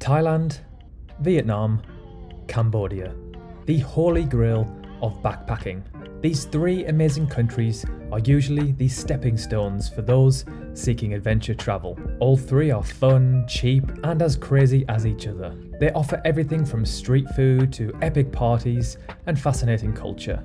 Thailand, Vietnam, Cambodia. The holy grail of backpacking. These three amazing countries are usually the stepping stones for those seeking adventure travel. All three are fun, cheap, and as crazy as each other. They offer everything from street food to epic parties and fascinating culture.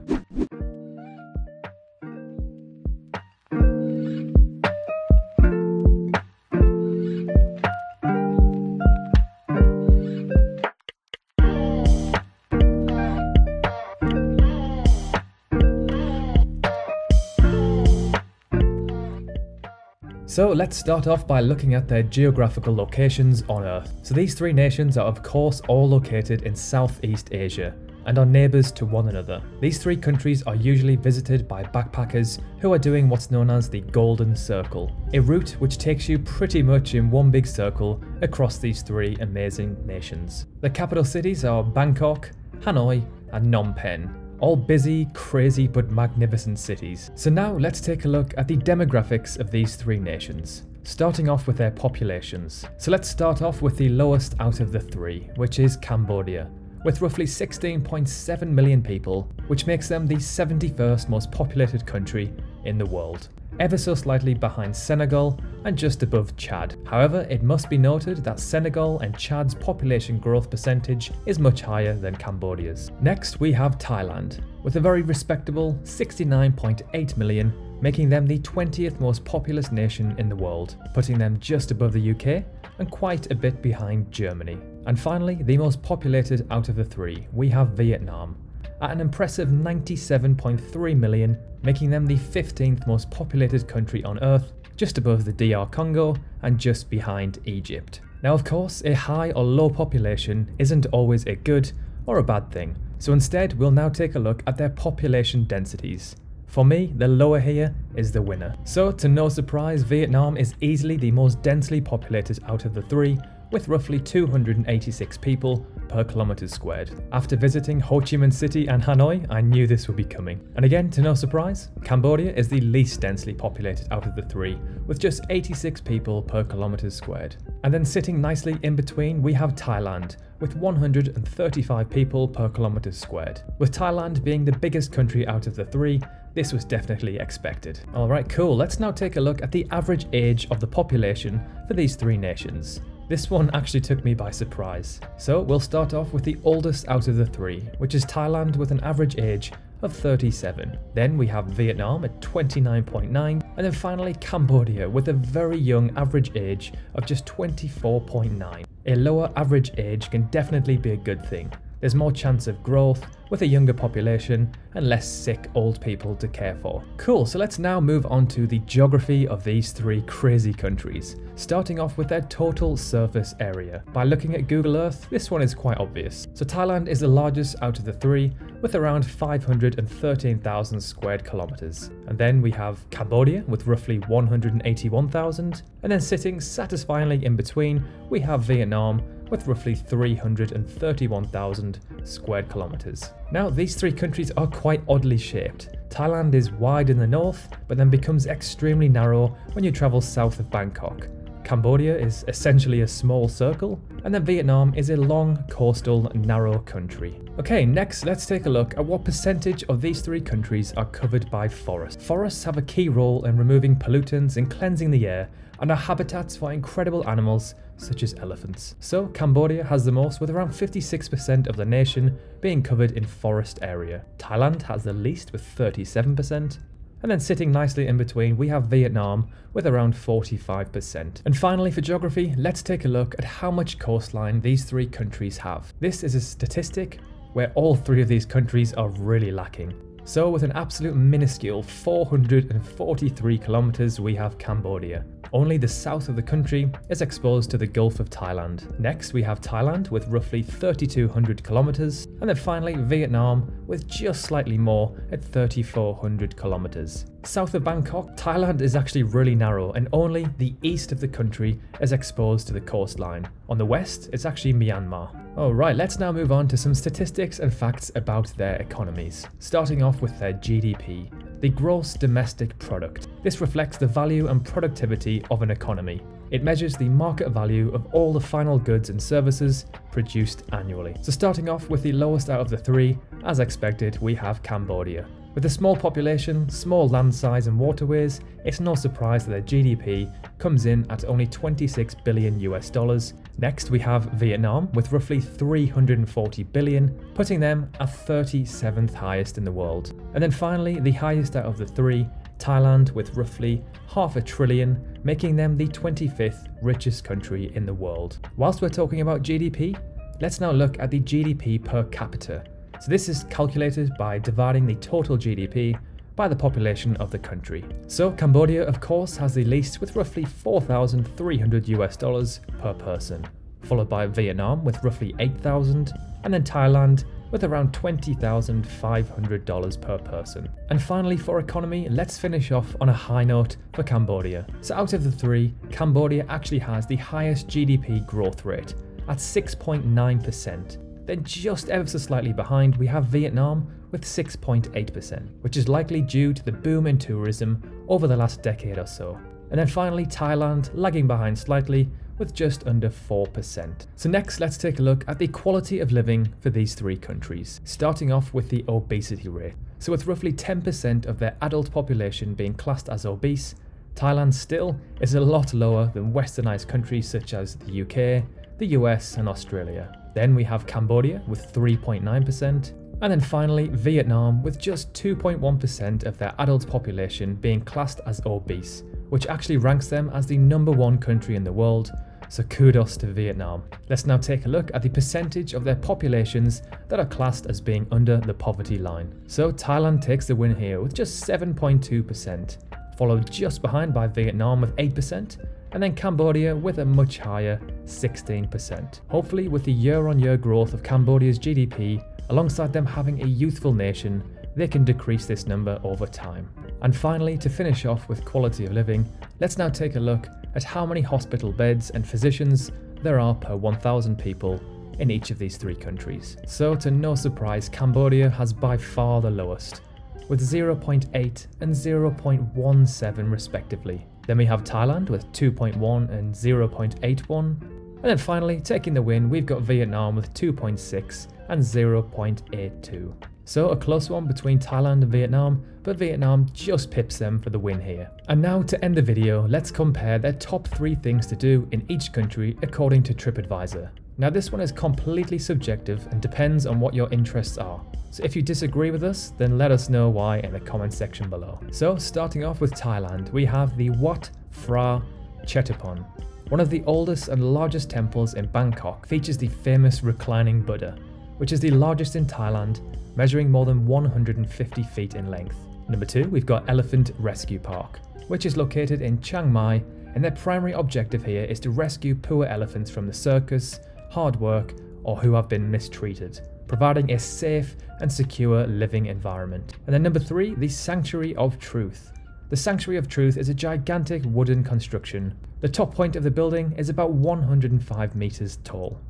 So let's start off by looking at their geographical locations on Earth. So these three nations are of course all located in Southeast Asia and are neighbours to one another. These three countries are usually visited by backpackers who are doing what's known as the Golden Circle, a route which takes you pretty much in one big circle across these three amazing nations. The capital cities are Bangkok, Hanoi and Phnom Penh, all busy, crazy, but magnificent cities. So now let's take a look at the demographics of these three nations starting off with their populations. So let's start off with the lowest out of the three, which is Cambodia, with roughly 16.7 million people, which makes them the 71st most populated country in the world ever so slightly behind Senegal and just above Chad. However, it must be noted that Senegal and Chad's population growth percentage is much higher than Cambodia's. Next, we have Thailand, with a very respectable 69.8 million, making them the 20th most populous nation in the world, putting them just above the UK and quite a bit behind Germany. And finally, the most populated out of the three, we have Vietnam, at an impressive 97.3 million, making them the 15th most populated country on Earth, just above the DR Congo and just behind Egypt. Now, of course, a high or low population isn't always a good or a bad thing, so instead, we'll now take a look at their population densities. For me, the lower here is the winner. So, to no surprise, Vietnam is easily the most densely populated out of the three, with roughly 286 people per kilometre squared. After visiting Ho Chi Minh City and Hanoi, I knew this would be coming. And again, to no surprise, Cambodia is the least densely populated out of the three, with just 86 people per kilometre squared. And then sitting nicely in between, we have Thailand, with 135 people per kilometre squared. With Thailand being the biggest country out of the three, this was definitely expected. Alright, cool, let's now take a look at the average age of the population for these three nations. This one actually took me by surprise. So we'll start off with the oldest out of the three, which is Thailand with an average age of 37. Then we have Vietnam at 29.9, and then finally Cambodia with a very young average age of just 24.9. A lower average age can definitely be a good thing. There's more chance of growth with a younger population and less sick old people to care for. Cool, so let's now move on to the geography of these three crazy countries, starting off with their total surface area. By looking at Google Earth, this one is quite obvious. So Thailand is the largest out of the three, with around 513,000 squared kilometers. And then we have Cambodia with roughly 181,000, and then sitting satisfyingly in between, we have Vietnam with roughly 331,000 squared kilometers. Now, these three countries are quite oddly shaped. Thailand is wide in the north, but then becomes extremely narrow when you travel south of Bangkok. Cambodia is essentially a small circle, and then Vietnam is a long, coastal, narrow country. Okay, next let's take a look at what percentage of these three countries are covered by forests. Forests have a key role in removing pollutants and cleansing the air, and are habitats for incredible animals such as elephants. So Cambodia has the most with around 56% of the nation being covered in forest area. Thailand has the least with 37%, and then sitting nicely in between, we have Vietnam with around 45%. And finally, for geography, let's take a look at how much coastline these three countries have. This is a statistic where all three of these countries are really lacking. So with an absolute minuscule 443 kilometers, we have Cambodia. Only the south of the country is exposed to the Gulf of Thailand. Next, we have Thailand with roughly 3,200 kilometers, and then finally Vietnam with just slightly more at 3,400 kilometers. South of Bangkok, Thailand is actually really narrow and only the east of the country is exposed to the coastline. On the west, it's actually Myanmar. Alright, let's now move on to some statistics and facts about their economies. Starting off with their GDP, the gross domestic product. This reflects the value and productivity of an economy. It measures the market value of all the final goods and services produced annually. So starting off with the lowest out of the three, as expected, we have Cambodia. With a small population, small land size and waterways, it's no surprise that their GDP comes in at only 26 billion US dollars. Next we have Vietnam with roughly 340 billion, putting them at 37th highest in the world. And then finally, the highest out of the three, Thailand with roughly half a trillion, making them the 25th richest country in the world. Whilst we're talking about GDP, let's now look at the GDP per capita. So this is calculated by dividing the total GDP by the population of the country. So Cambodia of course has the least with roughly 4,300 US dollars per person, followed by Vietnam with roughly 8,000 and then Thailand with around $20,500 per person. And finally for economy, let's finish off on a high note for Cambodia. So out of the three, Cambodia actually has the highest GDP growth rate at 6.9%. Then just ever so slightly behind, we have Vietnam with 6.8%, which is likely due to the boom in tourism over the last decade or so. And then finally, Thailand lagging behind slightly with just under 4%. So next, let's take a look at the quality of living for these three countries, starting off with the obesity rate. So with roughly 10% of their adult population being classed as obese, Thailand still is a lot lower than westernized countries such as the UK, the US and Australia. Then we have Cambodia with 3.9%, and then finally Vietnam with just 2.1% of their adult population being classed as obese, which actually ranks them as the number one country in the world, so kudos to Vietnam. Let's now take a look at the percentage of their populations that are classed as being under the poverty line. So Thailand takes the win here with just 7.2%, followed just behind by Vietnam with 8%, and then Cambodia with a much higher 16%. Hopefully with the year on year growth of Cambodia's GDP, alongside them having a youthful nation, they can decrease this number over time. And finally, to finish off with quality of living, let's now take a look at how many hospital beds and physicians there are per 1,000 people in each of these three countries. So to no surprise, Cambodia has by far the lowest, with 0.8 and 0.17 respectively. Then we have Thailand with 2.1 and 0.81. And then finally, taking the win, we've got Vietnam with 2.6 and 0.82. So a close one between Thailand and Vietnam, but Vietnam just pips them for the win here. And now to end the video, let's compare their top 3 things to do in each country according to TripAdvisor. Now this one is completely subjective and depends on what your interests are. So if you disagree with us, then let us know why in the comment section below. So starting off with Thailand, we have the Wat Phra Chetuphon. One of the oldest and largest temples in Bangkok features the famous reclining Buddha, which is the largest in Thailand measuring more than 150 feet in length. Number two, we've got Elephant Rescue Park, which is located in Chiang Mai, and their primary objective here is to rescue poor elephants from the circus, hard work, or who have been mistreated, providing a safe and secure living environment. And then number three, the Sanctuary of Truth. The Sanctuary of Truth is a gigantic wooden construction. The top point of the building is about 105 meters tall.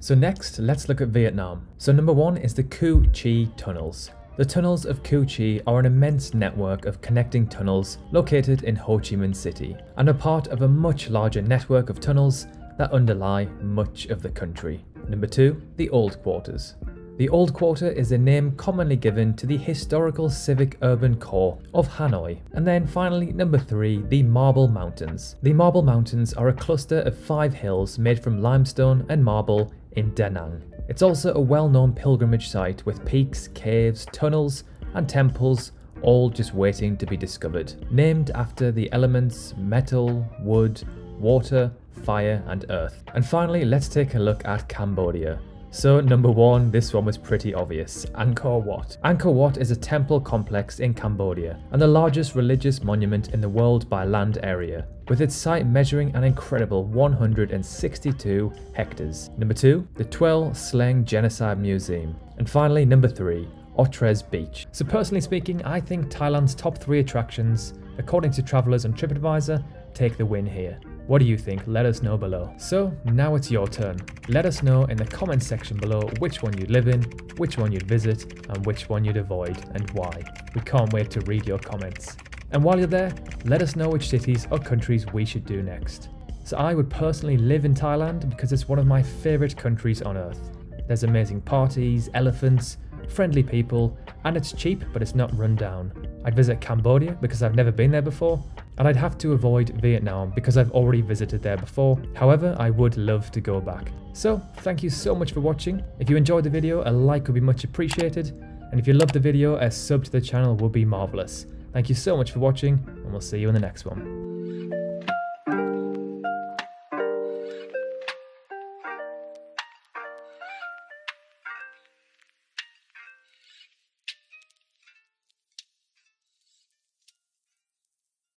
So next, let's look at Vietnam. So number one is the Cu Chi Tunnels. The tunnels of Cu Chi are an immense network of connecting tunnels located in Ho Chi Minh City and are part of a much larger network of tunnels that underlie much of the country. Number two, the Old Quarters. The Old Quarter is a name commonly given to the historical civic urban core of Hanoi. And then finally, number three, the Marble Mountains. The Marble Mountains are a cluster of five hills made from limestone and marble in Da Nang. It's also a well known pilgrimage site with peaks, caves, tunnels, and temples all just waiting to be discovered. Named after the elements metal, wood, water, fire, and earth. And finally, let's take a look at Cambodia. So number one, this one was pretty obvious, Angkor Wat. Angkor Wat is a temple complex in Cambodia and the largest religious monument in the world by land area, with its site measuring an incredible 162 hectares. Number two, the Tuol Sleng Genocide Museum. And finally, number three, Otres Beach. So personally speaking, I think Thailand's top three attractions, according to travelers on TripAdvisor, take the win here. What do you think? Let us know below. So now it's your turn. Let us know in the comment section below which one you'd live in, which one you'd visit, and which one you'd avoid and why. We can't wait to read your comments. And while you're there, let us know which cities or countries we should do next. So I would personally live in Thailand because it's one of my favourite countries on earth. There's amazing parties, elephants, friendly people, and it's cheap but it's not run down. I'd visit Cambodia because I've never been there before, and I'd have to avoid Vietnam because I've already visited there before. However, I would love to go back. So, thank you so much for watching. If you enjoyed the video, a like would be much appreciated, and if you loved the video, a sub to the channel would be marvellous. Thank you so much for watching, and we'll see you in the next one.